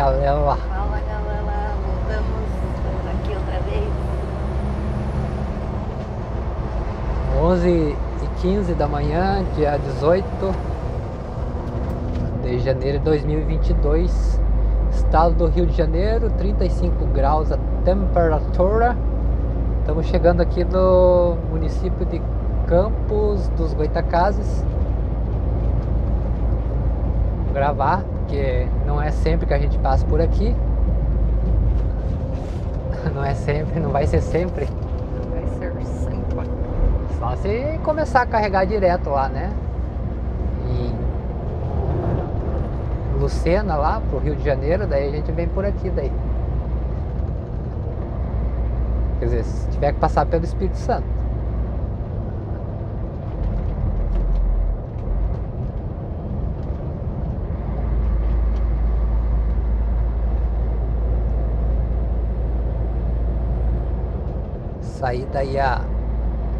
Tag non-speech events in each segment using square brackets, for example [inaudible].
Galela. Fala galera, voltamos aqui outra vez. 11 e 15 da manhã, dia 18 de janeiro de 2022. Estado do Rio de Janeiro, 35 graus a temperatura. Estamos chegando aqui no município de Campos dos Goitacazes. Gravar, porque não é sempre que a gente passa por aqui. [laughs] Não é sempre, não vai ser sempre. Vai ser sempre. Só se começar a carregar direto lá, né? Em Lucena lá pro Rio de Janeiro, daí a gente vem por aqui daí. Quer dizer, se tiver que passar pelo Espírito Santo. Saída aí a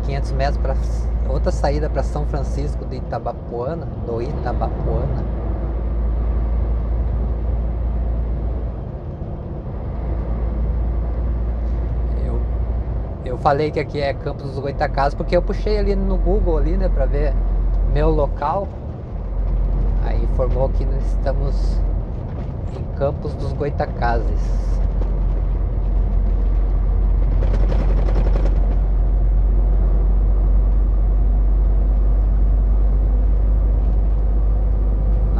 500 metros para outra saída para São Francisco de Itabapuana, do Itabapuana. Eu, eu falei que aqui é Campos dos Goitacazes porque eu puxei ali no Google ali, né, para ver meu local. Aí informou que nós estamos em Campos dos Goitacazes.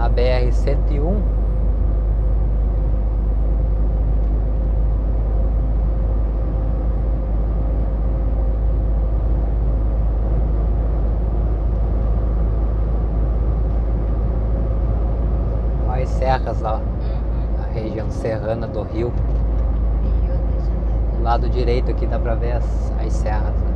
na BR 101. Olha as serras lá, Uhum. a região serrana do Rio. Do lado direito aqui dá pra ver as, as serras. né?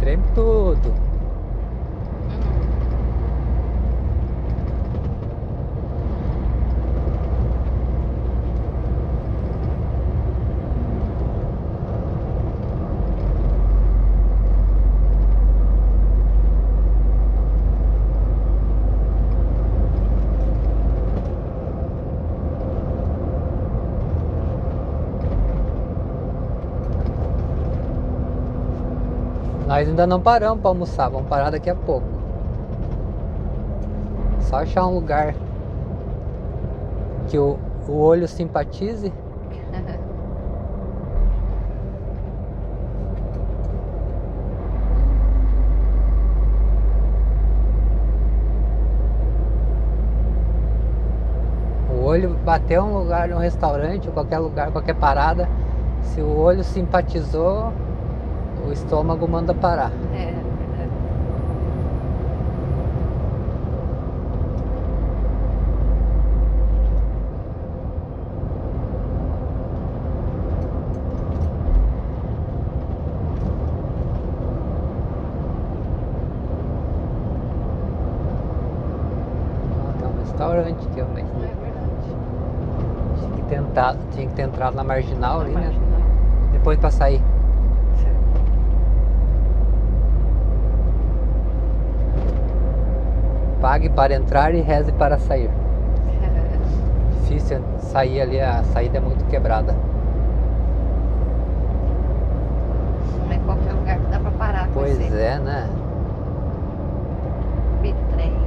Treme tudo. Uhum. Nós ainda não paramos para almoçar, vamos parar daqui a pouco. Só achar um lugar que o, o olho simpatize. [laughs] O olho bateu um lugar, um restaurante, qualquer lugar, qualquer parada. Se o olho simpatizou, o estômago manda parar. É, verdade. Ó, tem um restaurante aqui, ó, mas É verdade. tinha que, tentar, tinha que ter entrado na marginal ali, né? Marginal. Depois pra sair. Pague para entrar e reze para sair. [laughs] Difícil sair ali, a saída é muito quebrada. Não é qualquer lugar que dá pra parar. Pois é, né? Bitrem.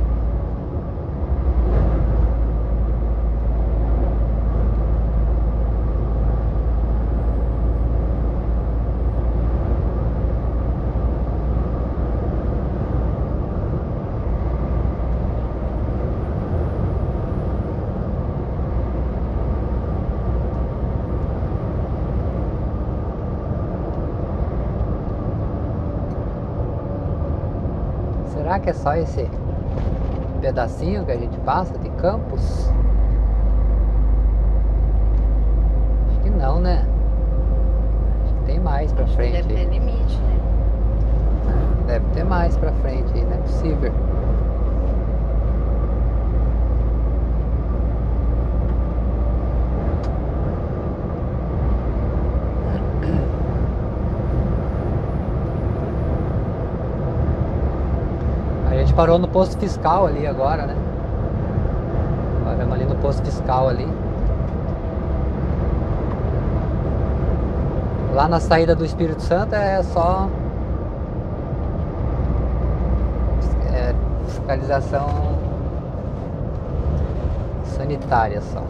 Será que é só esse pedacinho que a gente passa de Campos? Acho que não, né? Acho que tem mais pra frente. Deve ter limite, né? Deve ter mais pra frente aí, não é possível. Parou no posto fiscal ali agora, né? Paramos ali no posto fiscal ali. Lá na saída do Espírito Santo é só é, fiscalização sanitária só.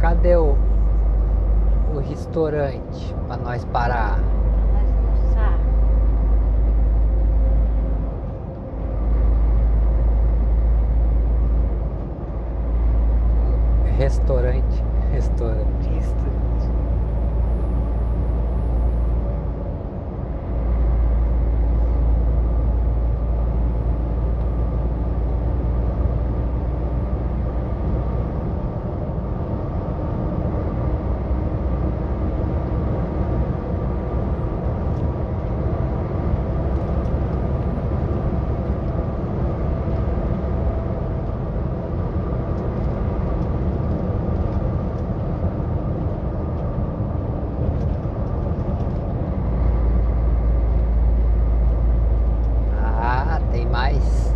Cadê o, o restaurante pra nós parar? Nós almoçar. Restaurante. Restaurante. Ah, tem mais.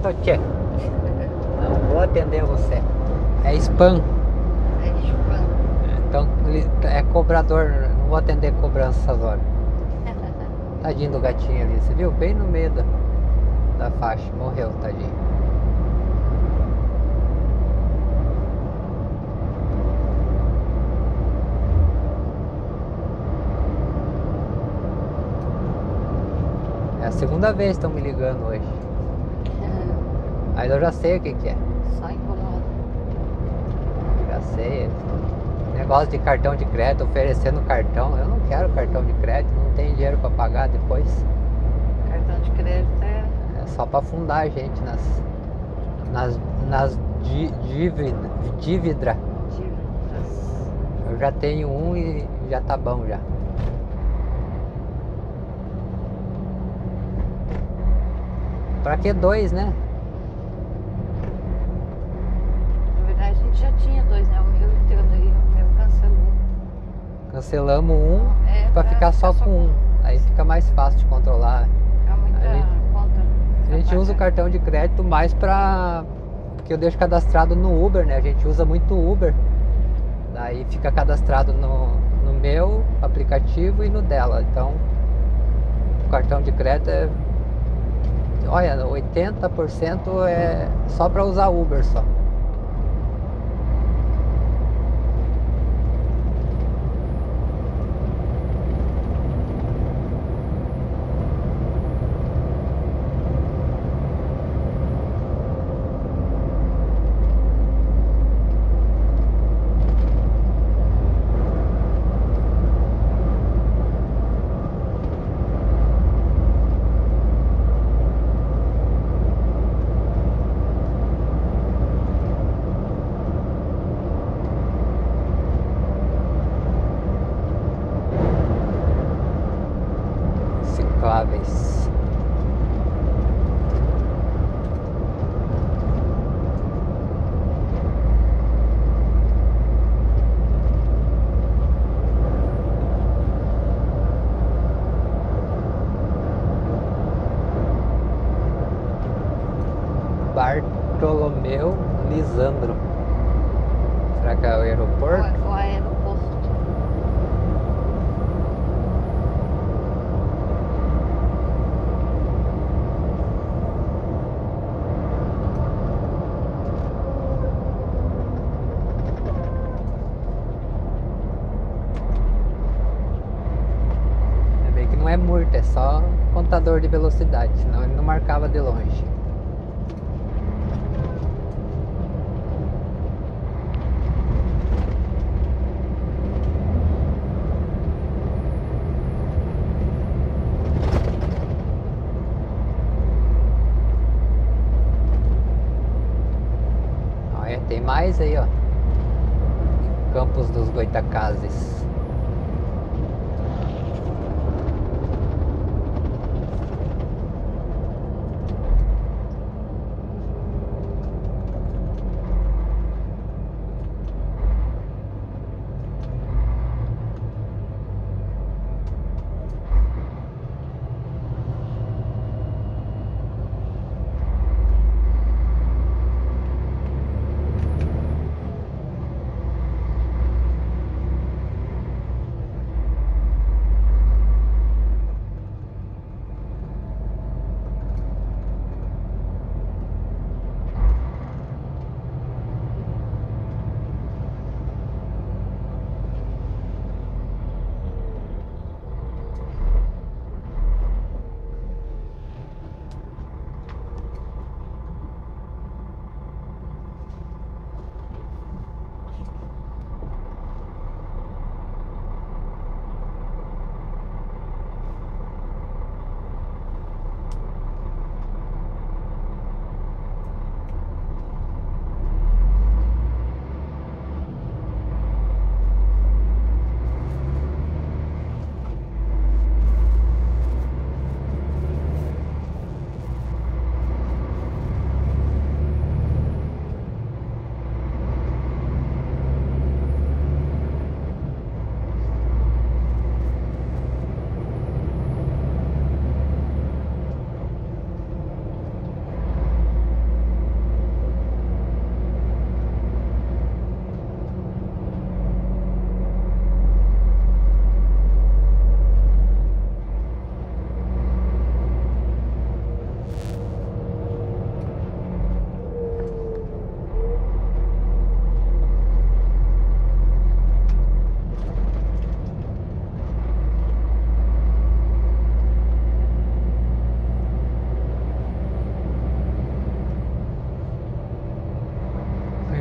Quieto, tchê. Não vou atender você. É spam. É spam. Então ele é cobrador. Não vou atender cobrança essas horas. [laughs] Tadinho do gatinho ali. Você viu? Bem no meio da, da faixa. Morreu, tadinho. É a segunda vez que estão me ligando hoje. Aí eu já sei o que, que é. Só incomoda. Já sei. Negócio de cartão de crédito, oferecendo cartão. Eu não quero cartão de crédito, não tenho dinheiro para pagar depois. Cartão de crédito é. É só para afundar a gente nas nas nas dí- dívida, dívida. dívidas. Eu já tenho um e já tá bom já. Pra que dois, né? Na verdade a gente já tinha dois, né? O meu e o teu, daí o meu cancelou. Cancelamos um É, pra ficar só com um. Aí fica mais fácil de controlar. Fica muita A gente- conta. A gente usa o pagar. cartão de crédito mais pra. Porque eu deixo cadastrado no Uber, né? A gente usa muito Uber. Daí fica cadastrado no, no meu aplicativo e no dela. Então, o cartão de crédito é. Olha, 80% é só pra usar Uber só. Bartolomeu Lisandro. Será que é o aeroporto? Ou, ou aeroporto. é multa, é só contador de velocidade, senão ele não marcava de longe. Olha, tem mais aí, ó. Dos Goitacazes.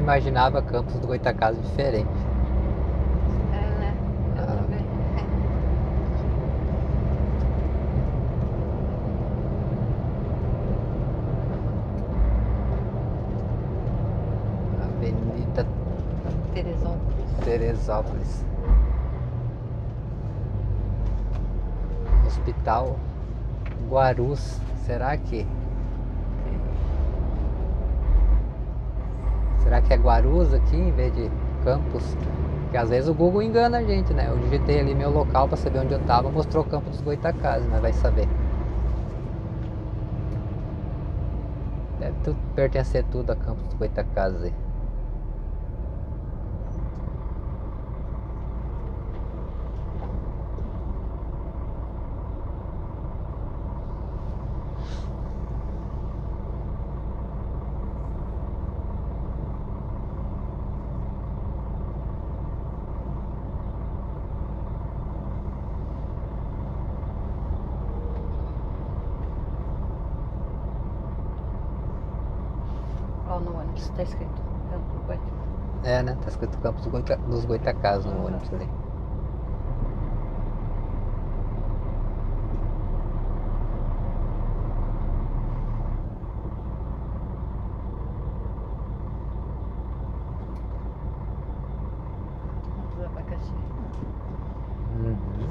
Imaginava Campos do Goitacazes diferente. É, né? Eu Ah. também. Avenida Teresópolis. Teresópolis. Hospital Guarus. Será que? Será que é Guarus aqui em vez de Campos? Porque às vezes o Google engana a gente, né? Eu digitei ali meu local para saber onde eu tava, mostrou Campos dos Goitacazes, mas vai saber. Deve pertencer tudo a Campos dos Goitacazes. Ó, no ônibus tá escrito. Campo do Guaíba. É, né? Tá escrito Campos dos Goita- dos Goitacazes no ônibus ali. Dos abacaxi. Uhum.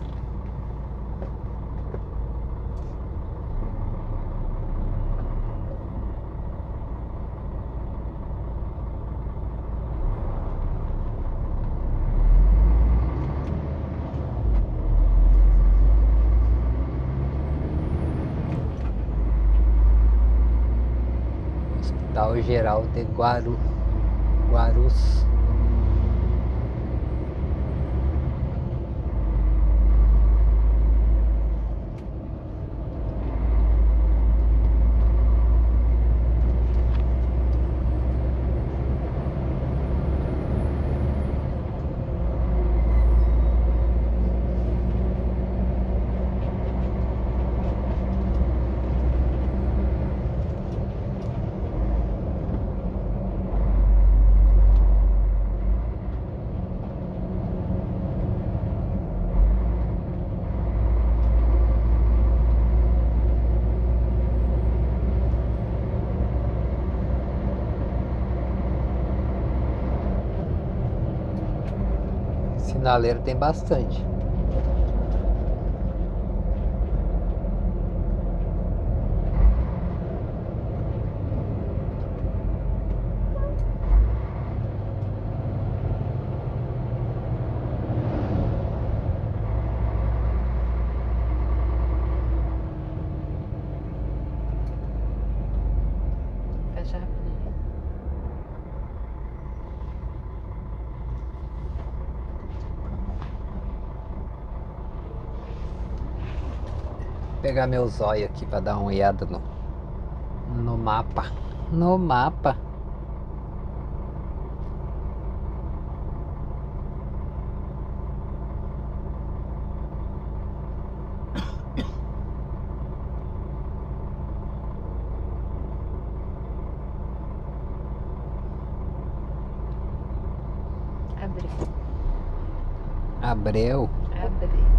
Geral de Guaru, Guarus. Sinaleiro tem bastante. Pegar meu zóio aqui pra dar uma olhada no, no mapa. No mapa. Abri. Abreu. Abri.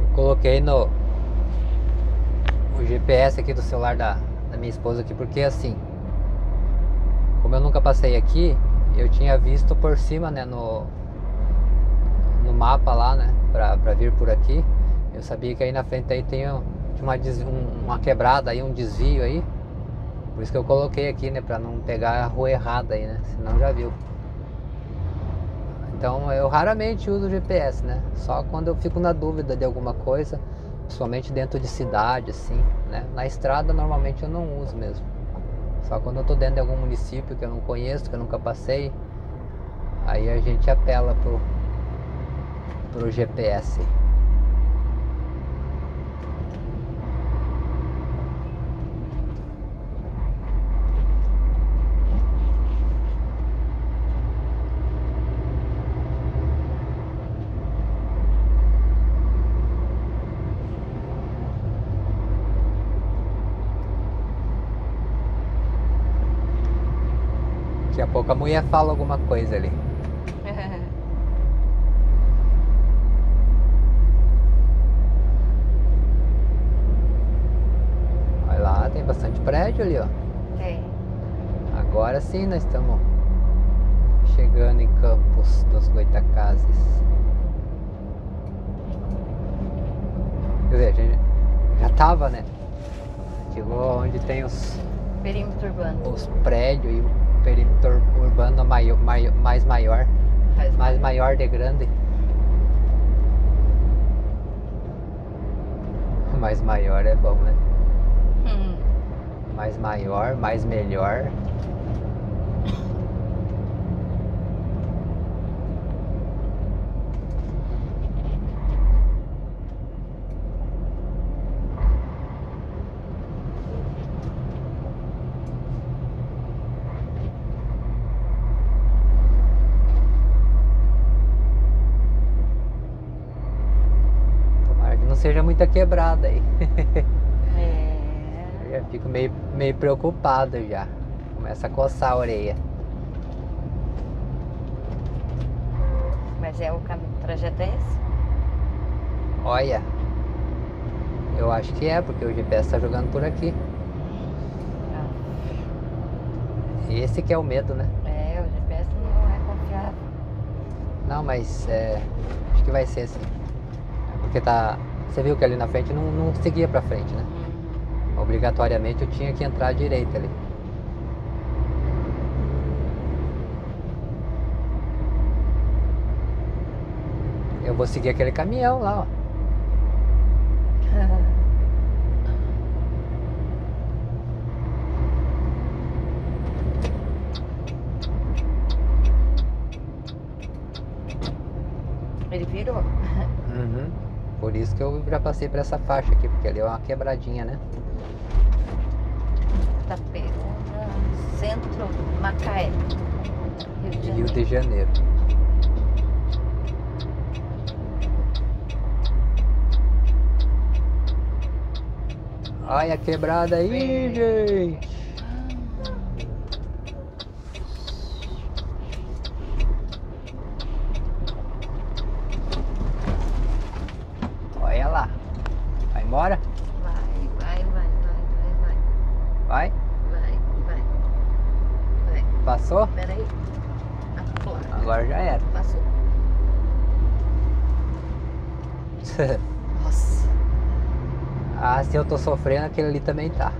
Eu coloquei no o GPS aqui do celular da, da minha esposa aqui, porque assim, como eu nunca passei aqui, eu tinha visto por cima, né, no, no mapa lá, né, pra, pra vir por aqui. Eu sabia que aí na frente aí tem um- uma, um- uma quebrada aí, um desvio aí. Por isso que eu coloquei aqui, né, pra não pegar a rua errada aí, né, senão já viu. Então eu raramente uso o GPS, né? Só quando eu fico na dúvida de alguma coisa, principalmente dentro de cidade, assim, né? Na estrada normalmente eu não uso mesmo. Só quando eu tô dentro de algum município que eu não conheço, que eu nunca passei, aí a gente apela pro, pro GPS. A mulher fala alguma coisa ali. [laughs] Olha lá, tem bastante prédio ali, ó. Tem. Agora sim nós estamos chegando em Campos dos Goitacazes. Quer dizer, a gente já tava, né? Chegou onde tem os, Perímetro urbano. os prédios e o perímetro ur- urbano maior, mai- mais maior, Faz mais maior de grande. [laughs] Mais maior é bom, né? Hum. Mais maior, mais melhor. Tomara que não seja muita quebrada aí. É. [laughs] Eu já fico meio, meio preocupado já. Começa a coçar a orelha. Mas é o caminho, o trajeto é esse? Olha. Eu acho que é, porque o GPS tá jogando por aqui. Ah, Esse que é o medo, né? É, o GPS não é confiável. Não, mas é, acho que vai ser assim. Porque tá. Você viu que ali na frente não, não seguia pra frente, né? Obrigatoriamente eu tinha que entrar à direita ali. Eu vou seguir aquele caminhão lá, ó. Ele virou. Uhum. Por isso que eu já passei por essa faixa aqui, porque ali é uma quebradinha, né? Itaperuna, Centro Macaé. Rio de Rio Janeiro. de Janeiro. Olha a quebrada aí, gente. Olha lá. Vai embora? Vai, vai, vai, vai, vai, Vai? vai, vai, vai. Vai. Passou? Peraí. A placa. Agora já era. Passou. Nossa. ah, se eu tô sofrendo, aquele ali também tá.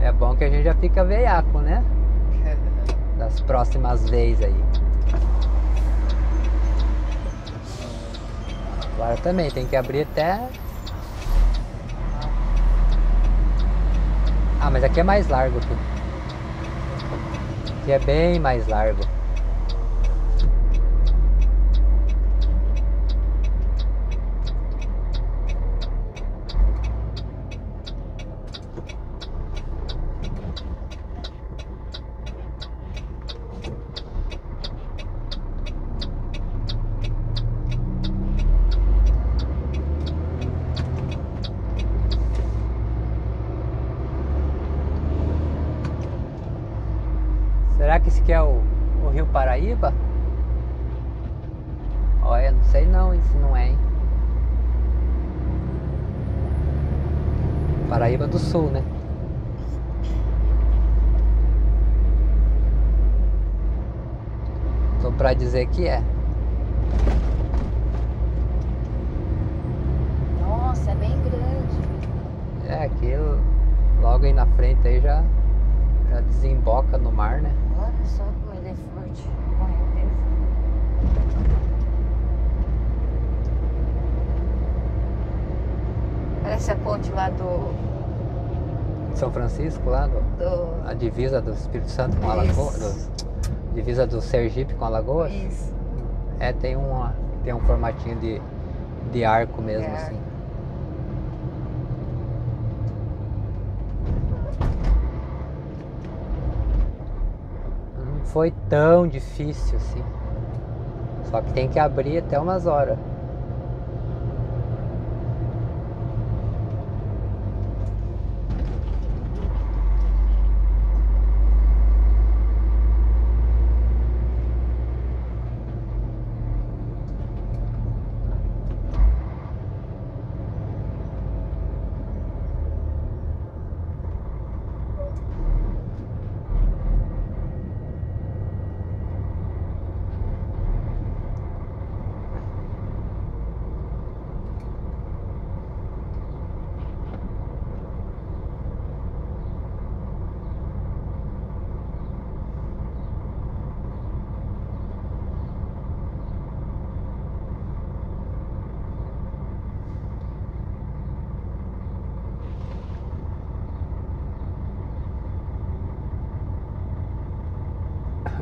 É bom que a gente já fica veiaco, né? [laughs] Das próximas vezes aí. Agora também tem que abrir até. Ah, mas aqui é mais largo aqui. Aqui é bem mais largo. Será que esse aqui é o, o Rio Paraíba? Olha, não sei não, hein, se não é, hein? Paraíba do Sul, né? Tô pra dizer que é. Nossa, é bem grande. É, aqui logo aí na frente aí já, já desemboca no mar, né? Olha só como ele é forte. Correnteza. Parece a ponte lá do. São Francisco lá, do, do... a divisa do Espírito Santo com Alagoas, divisa do Sergipe com Alagoas. Isso. É, tem, uma, tem um formatinho de, de arco mesmo, É. assim. Não foi tão difícil assim. Só que tem que abrir até umas horas.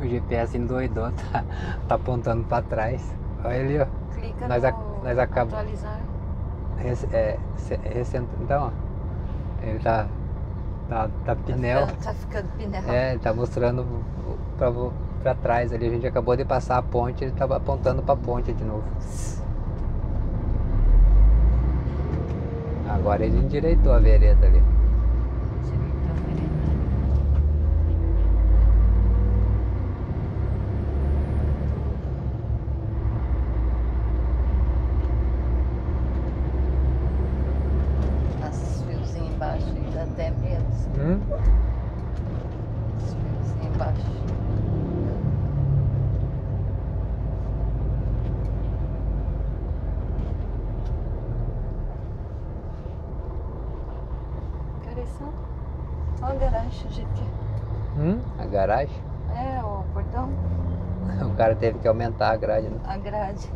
O GPS endoidou, tá, tá apontando pra trás. Olha ali, ó. Clica Nós nós acab- atualizar. Rec- é, ce- recent- Então, ó. Ele tá. Tá, tá Tá pneu. ficando, tá ficando pneu. É, ele tá mostrando pra, pra trás ali. A gente acabou de passar a ponte, ele tava apontando pra ponte de novo. Agora ele endireitou a vereda ali. Direito à vereda. As fiozinhos embaixo aí dá até medo. Hum? Os fiozinhos embaixo. Careção. Olha a garagem, gente. Hum? A garagem? É, o portão, [laughs] O cara teve que aumentar a grade, né? a grade.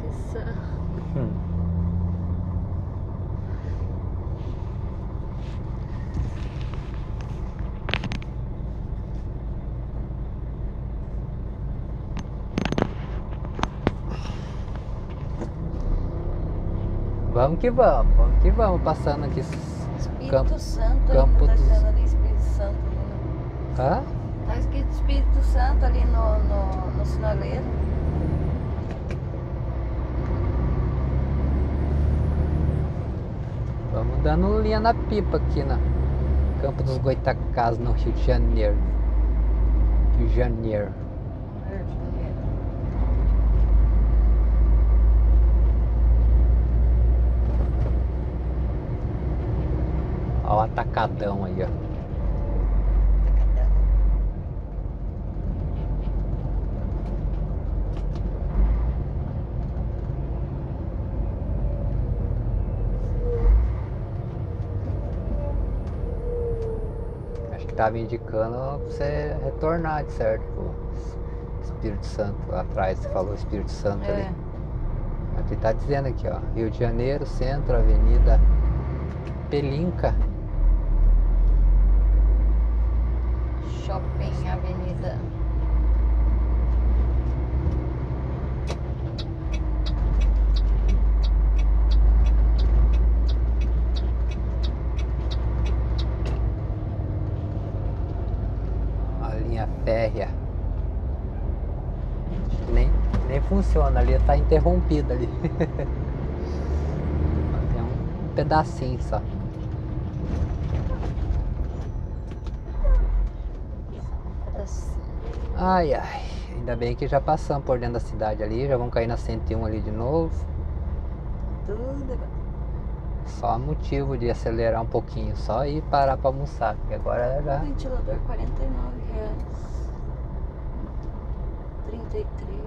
Que sa- Hum. Vamos que vamos, vamos que vamos, passando aqui. Espírito Campo- Santo Campo ainda tá dos- dizendo ali Espírito Santo. ali. Hã? Tá escrito Espírito Santo ali no, no, no sinaleiro. Vamos dando linha na pipa aqui na Campo dos Goitacás, no Rio de Janeiro. Rio de Janeiro. Ó o atacadão aí, ó. Acho que tava indicando pra você retornar de certo Espírito Santo. Lá atrás você falou Espírito Santo ali. É. Aqui tá dizendo aqui, ó. Rio de Janeiro, Centro, Avenida Pelinca. Shopping Avenida. A linha férrea. Acho que nem, nem funciona ali, tá interrompida ali. Tem [laughs] um pedacinho só. Ai ai, ainda bem que já passamos por dentro da cidade ali, já vamos cair na 101 ali de novo. Tudo. Só motivo de acelerar um pouquinho, só ir parar pra almoçar, porque agora já. Ventilador 49 reais. 33.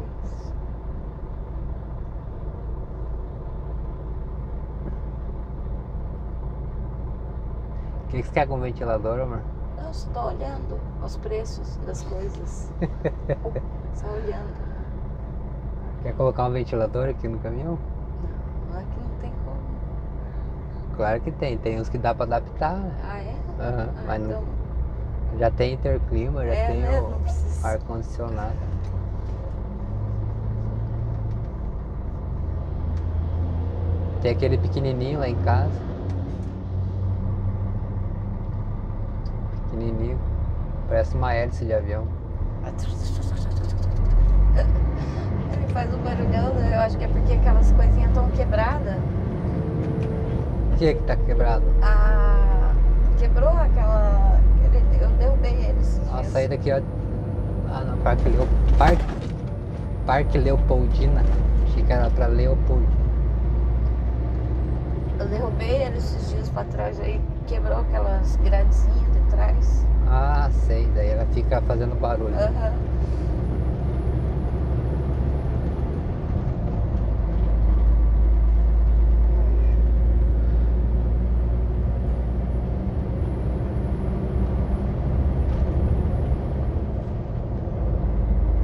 O que que você quer com o ventilador, amor? Eu estou olhando os preços das coisas. [laughs] Só olhando. Quer colocar um ventilador aqui no caminhão? Não é que não tem como. Claro que tem, tem uns que dá pra adaptar, né? Ah, é? Aham, Ah, mas não- então. já tem interclima, já é, tem né? o Não ar-condicionado. Tem aquele pequenininho lá em casa. Pequenininho. Parece uma hélice de avião. Ele faz um barulhão, né? eu acho que é porque aquelas coisinhas estão quebradas. O que é que tá quebrado? Ah, quebrou aquela. ele- Eu derrubei eles. A saída aqui, ó. Ah, não, Parque Leo... Parque... Parque Leopoldina. Achei que era pra Leopold. Eu derrubei eles esses dias pra trás aí, quebrou aquelas gradezinhas de trás. Ah, sei. Daí ela fica fazendo barulho. Aham.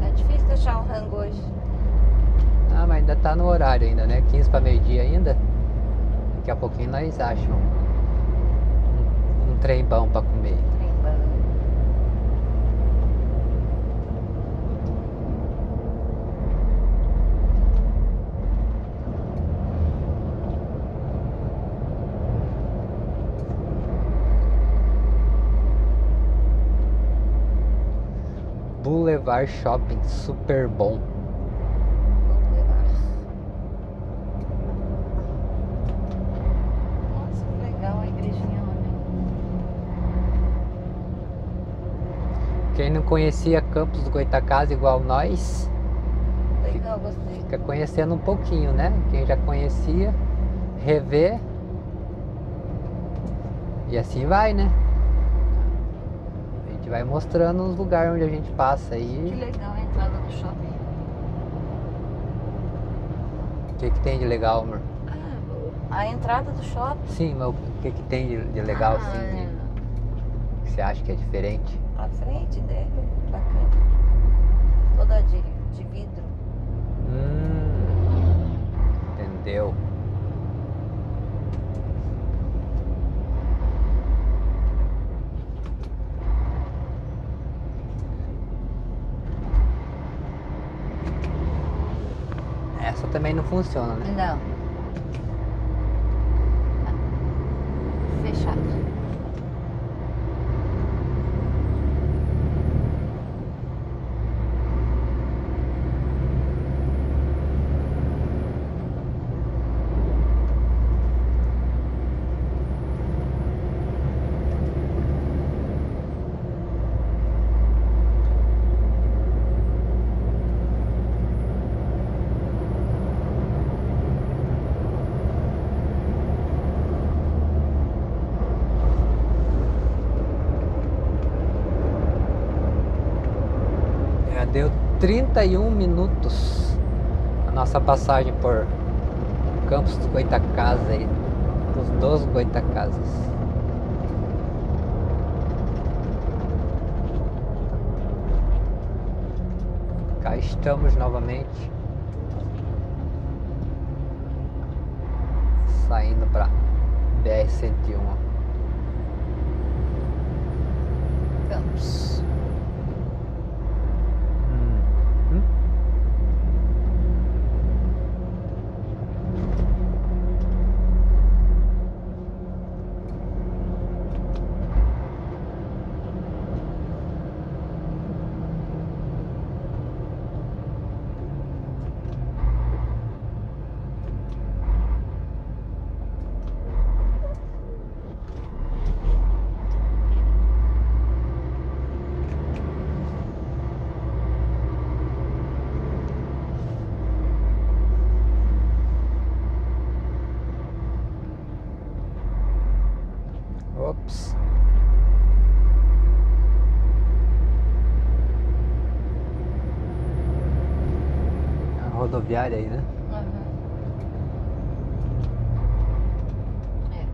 Tá difícil achar um rango hoje. Ah, mas ainda tá no horário ainda, né? 15 para meio-dia ainda. Daqui a pouquinho nós achamos trem bom pra comer. Trem. Boulevard Shopping, super bom. Vamos levar. Nossa, que legal a igrejinha lá, né? Quem não conhecia Campos do Goitacazes igual nós, Legal, fica conhecendo um pouquinho, né? Quem já conhecia, rever. E assim vai, né? A gente vai mostrando os lugares onde a gente passa Que aí. legal a entrada do shopping. O que, que tem de legal, amor? Ah, a entrada do shopping. Sim, mas o que, que tem de, legal, ah, assim, é. que você acha que é diferente? Frente dele, bacana. Toda de, de vidro. Hum, entendeu? Essa também não funciona, né? Não. 31 minutos a nossa passagem por Campos dos Goitacazes aí, dos dos Goitacazes. Cá estamos novamente. Saindo para BR-101. Campos. Hum. Ops. A rodoviária aí, né? É.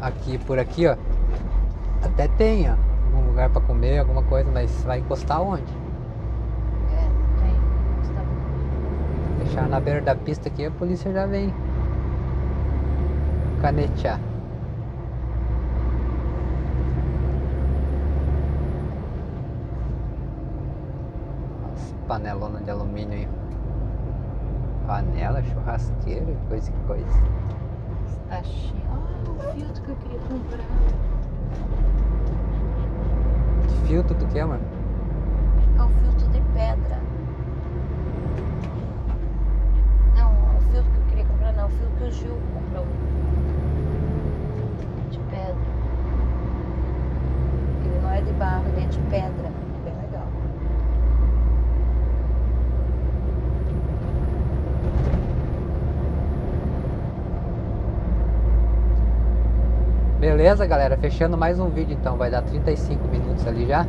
Aqui, por aqui, ó. Até tem, ó. Um lugar pra comer, alguma coisa, mas vai encostar onde? É, tem. Está... Deixar na beira da pista aqui, a polícia já vem canetear. As panelonas de alumínio aí. Panela, churrasqueira, coisa e coisa. Está cheio. Ah, o filtro que eu queria comprar. Que filtro tu quer, mano? É um filtro de pedra. Não, o filtro que eu queria comprar não, o filtro que o Gil comprou. De pedra. Ele não é de barro, ele é de pedra. Bem legal. Beleza, galera? Fechando mais um vídeo então, vai dar 35 minutos ali já.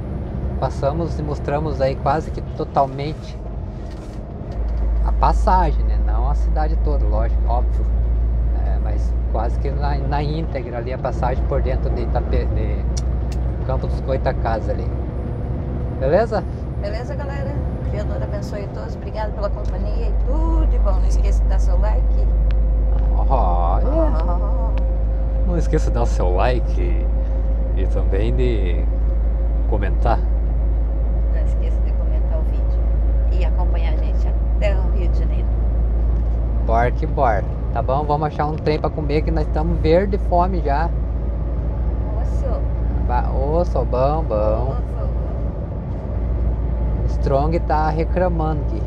Passamos e mostramos aí quase que totalmente a passagem, né? Não a cidade toda, lógico, óbvio. É, mas quase que na, na íntegra ali a passagem por dentro de, Itape, de Campo dos Goitacazes ali. Beleza? Beleza, galera? Criador abençoe a todos. Obrigado pela companhia e tudo de bom. Não esqueça de dar seu like. Olha. Oh. Não esqueça de dar o seu like e também de comentar. Não esqueça de comentar o vídeo e acompanhar a gente até o Rio de Janeiro. Bora que bora. Tá bom? Vamos achar um trem pra comer que nós estamos verde de fome já. Ô, sou bom, bom. Strong tá reclamando aqui.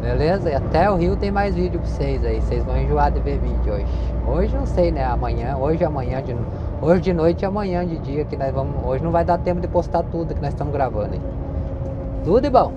Beleza? E até o Rio tem mais vídeo pra vocês aí. Vocês vão enjoar de ver vídeo hoje. Hoje não sei, né? Amanhã, hoje amanhã de hoje de noite e amanhã de dia que nós vamos. Hoje não vai dar tempo de postar tudo que nós estamos gravando, hein? Tudo de bom.